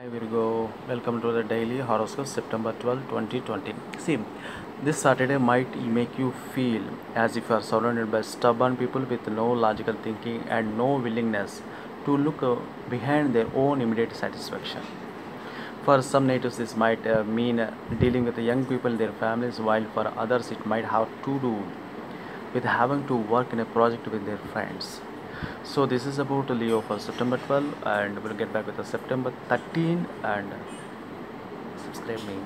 Hi Virgo, welcome to the daily horoscope September 12, 2020. See, this Saturday might make you feel as if you are surrounded by stubborn people with no logical thinking and no willingness to look uh, behind their own immediate satisfaction. For some natives, this might uh, mean uh, dealing with young people, their families, while for others, it might have to do with having to work in a project with their friends. So, this is about Leo for September 12, and we'll get back with the September 13 and subscribe me.